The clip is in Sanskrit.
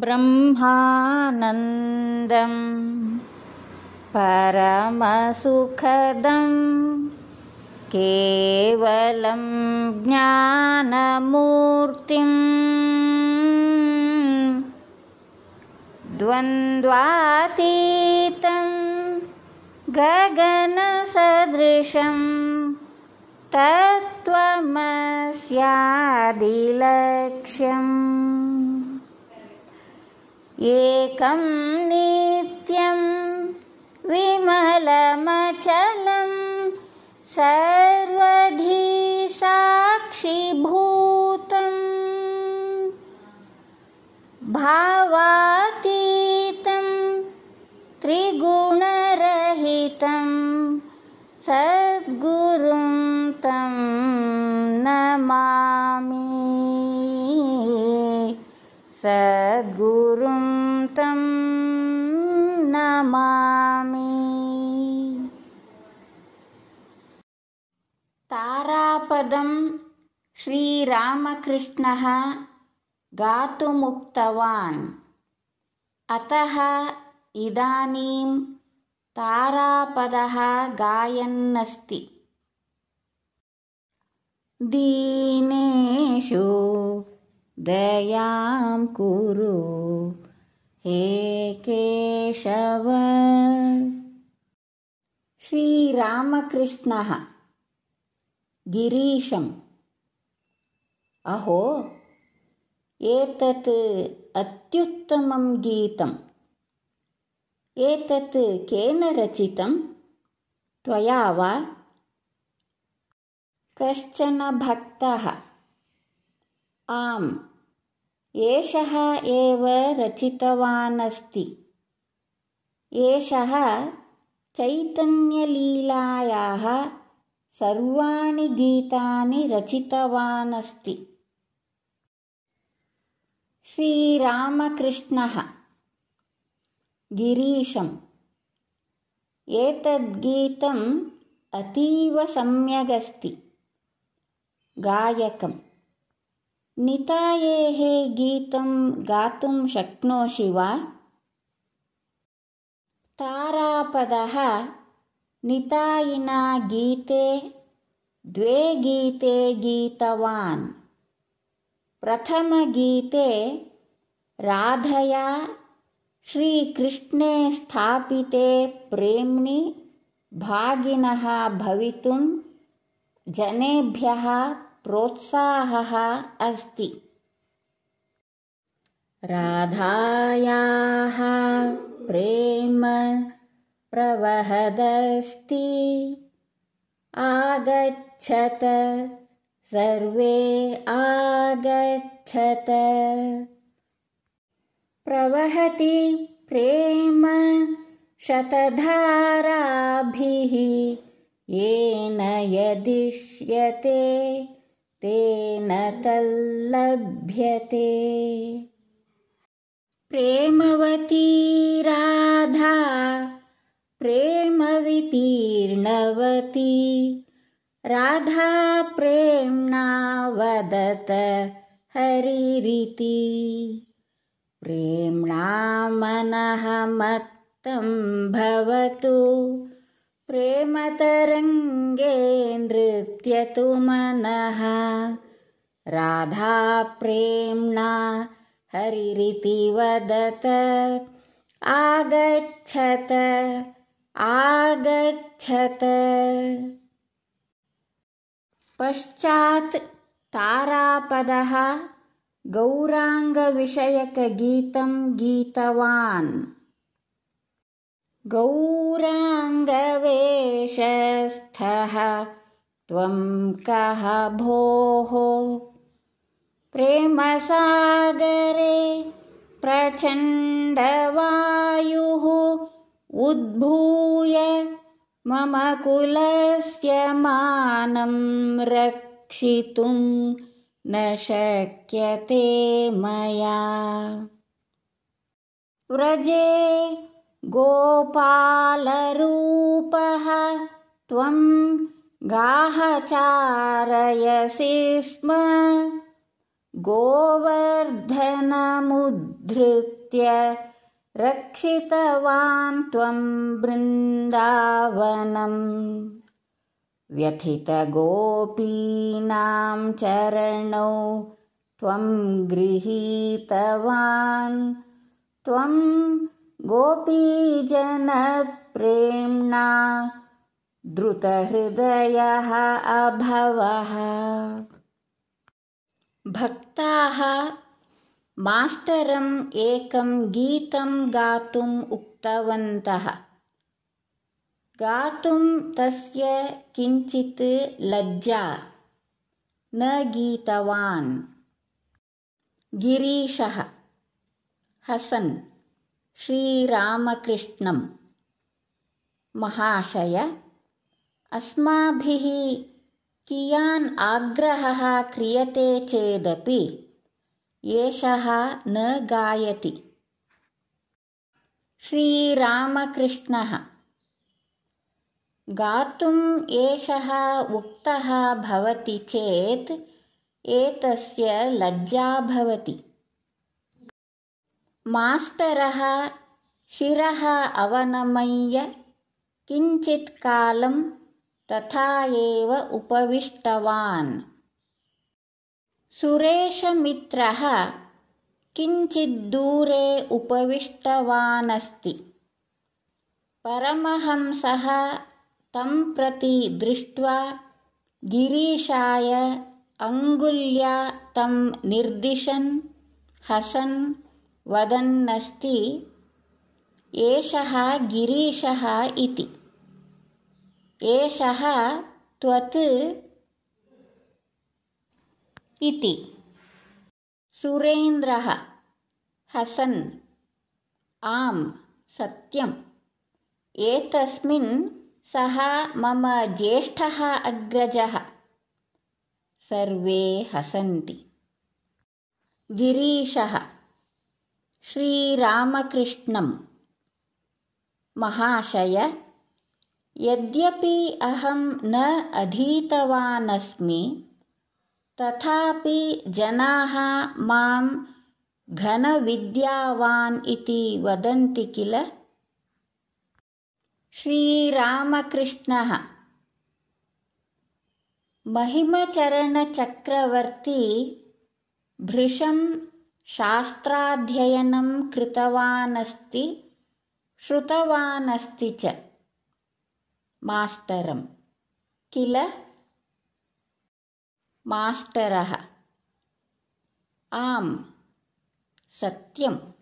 ब्रह्मानन्दं परमसुखदं केवलं ज्ञानमूर्तिम् द्वन्द्वातीतं गगनसदृशं तत्त्वमस्यादिलक्ष्यम् एकं नित्यं विमलमचलं सर्वधी नमामि तारापदं श्रीरामकृष्णः गातुमुक्तवान्। अतः इदानीं तारापदः गायन्नस्ति। दीनेषु दयां कुरु हे केशव। श्रीरामकृष्णः गिरीशम्। अहो एतत् अत्युत्तमं गीतम्। एतत् केन रचितं त्वया वा? कश्चन भक्तः। आम् एषः एव रचितवान् अस्ति एषः चैतन्यलीलायाः सर्वाणि गीतानि रचितवान् अस्ति श्रीरामकृष्णः। गिरीशम्। एतद्गीतम् अतीव सम्यगस्ति। गायकम् नितायेः गीतं गातुं शक्नोषि वा? तारापदः नितायिना गीते द्वे गीते गीतवान्। प्रथमगीते राधया श्रीकृष्णे स्थापिते प्रेम्णि भागिनः भवितुं जनेभ्यः प्रोत्साहः अस्ति। राधायाः प्रेम प्रवहदस्ति। आगच्छत सर्वे आगच्छत। प्रवहति प्रेम शतधाराभिः येन यदिष्यते तेन तल्लभ्यते। प्रेमवती राधा प्रेमवितीर्णवती राधा प्रेम्णा वदत हरिरिति। प्रेम्णा मनः मत्तं भवतु प्रेमतरङ्गे नृत्यतु मनः राधा प्रेम्णा हरिरिति वदत। आगच्छत आगच्छत। पश्चात् तारापदः गौराङ्गविषयकगीतं गीतवान् गौराङ्गवेषस्थः त्वं कः भोः? प्रेमसागरे प्रचण्डवायुः उद्भूय मम कुलस्य मानं रक्षितुं न शक्यते मया। व्रजे गोपालरूपः त्वं गाहचारयसि स्म गोवर्धनमुद्धृत्य रक्षितवान् त्वं बृन्दावनम् व्यथितगोपीनां चरणौ त्वं गृहीतवान्। त्वं गोपीजनप्रेम्णा द्रुतहृदयः अभवः। भक्ताः मास्टरम् एकं गीतं गातुम् उक्तवन्तः। गातुं तस्य किञ्चित् लज्जा। न गीतवान्। गिरीशः हसन् श्रीरामकृष्णं। महाशय अस्माभिः कियान् आग्रहः क्रियते चेदपि एषः न गायति। श्रीरामकृष्णः गातुम् एषः उक्तः भवति चेत् एतस्य लज्जा भवति मास्टरः शिरः अवनमय्य किञ्चित्कालं तथा एव उपविष्टवान्। सुरेशमित्रः किञ्चिद्दूरे उपविष्टवानस्ति। परमहंसः तं प्रति दृष्ट्वा गिरीशाय अङ्गुल्या तं निर्दिशन् हसन् वदन्नस्ति एषः गिरीशः इति। एषः त्वत् इति। सुरेन्द्रः हसन्। आम् सत्यम्। एतस्मिन् सः मम ज्येष्ठः अग्रजः। सर्वे हसन्ति। गिरीशः श्रीरामकृष्णं महाशय यद्यपि अहं न अधीतवानस्मि तथापि जनाः मां घनविद्यावान् इति वदन्ति किल? श्रीरामकृष्णः महिमचरणचक्रवर्ती भृशं शास्त्राध्ययनं कृतवानस्ति श्रुतवानस्ति च। मास्टरं किल? मास्टरः आम्। सत्यम्